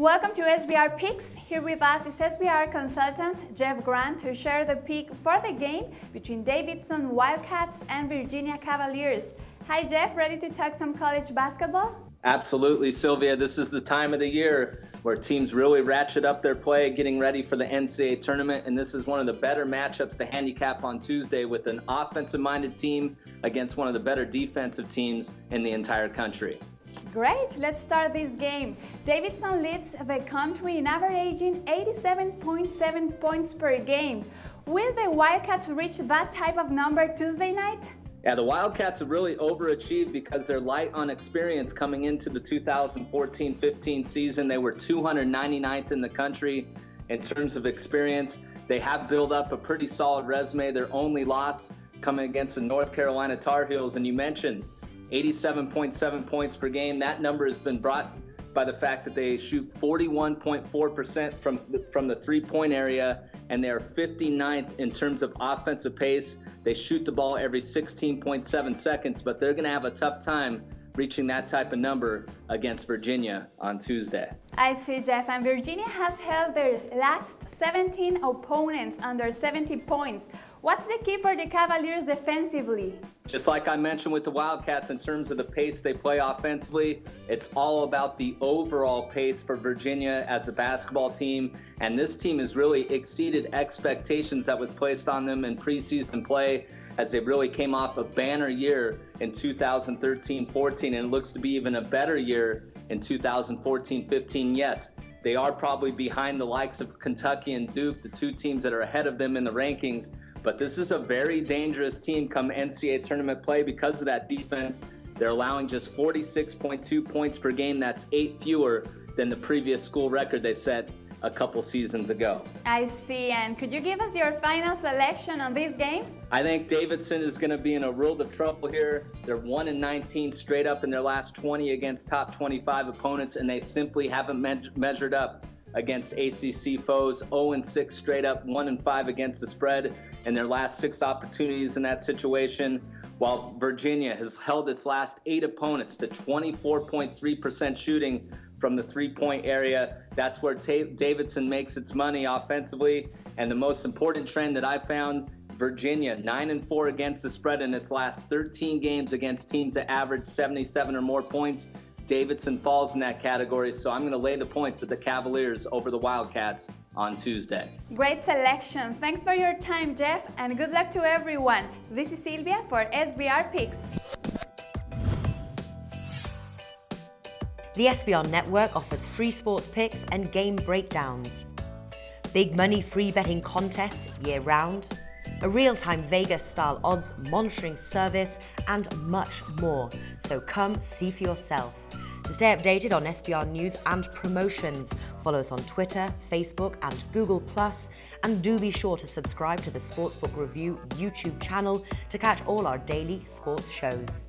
Welcome to SBR Picks. Here with us is SBR consultant Jeff Grant to share the pick for the game between Davidson Wildcats and Virginia Cavaliers. Hi Jeff, ready to talk some college basketball? Absolutely, Silvia. This is the time of the year where teams really ratchet up their play, getting ready for the NCAA tournament. And this is one of the better matchups to handicap on Tuesday with an offensive minded team against one of the better defensive teams in the entire country. Great, let's start this game. Davidson leads the country in averaging 87.7 points per game. Will the Wildcats reach that type of number Tuesday night? Yeah, the Wildcats have really overachieved because they're light on experience coming into the 2014 15 season. They were 299th in the country in terms of experience. They have built up a pretty solid resume. Their only loss coming against the North Carolina Tar Heels. And you mentioned 87.7 points per game. That number has been brought by the fact that they shoot 41.4% from the, from the three-point area and they are 59th in terms of offensive pace. They shoot the ball every 16.7 seconds, but they're going to have a tough time reaching that type of number against Virginia on Tuesday. I see, Jeff. And Virginia has held their last 17 opponents under 70 points. What's the key for the Cavaliers defensively? Just like I mentioned with the Wildcats in terms of the pace they play offensively, it's all about the overall pace for Virginia as a basketball team. And this team has really exceeded expectations that was placed on them in preseason play as they really came off a banner year in 2013-14 and it looks to be even a better year in 2014-15. Yes, they are probably behind the likes of Kentucky and Duke, the two teams that are ahead of them in the rankings, but this is a very dangerous team come NCAA tournament play because of that defense. They're allowing just 46.2 points per game. That's eight fewer than the previous school record they set a couple seasons ago. I see. And could you give us your final selection on this game? I think Davidson is going to be in a world of trouble here. They're 1 and 19 straight up in their last 20 against top 25 opponents, and they simply haven't me measured up against ACC foes. 0 and 6 straight up, 1 and 5 against the spread in their last six opportunities in that situation. While Virginia has held its last eight opponents to 24.3% shooting from the three point area. That's where Davidson makes its money offensively. And the most important trend that I found Virginia, 9 and 4 against the spread in its last 13 games against teams that average 77 or more points. Davidson falls in that category, so I'm going to lay the points with the Cavaliers over the Wildcats on Tuesday. Great selection. Thanks for your time, Jeff, and good luck to everyone. This is Silvia for SBR Picks. The SBR network offers free sports picks and game breakdowns. Big money free betting contests year round, a real-time Vegas style odds monitoring service, and much more. So come see for yourself. To stay updated on SBR news and promotions, follow us on Twitter, Facebook, and Google+, and do be sure to subscribe to the Sportsbook Review YouTube channel to catch all our daily sports shows.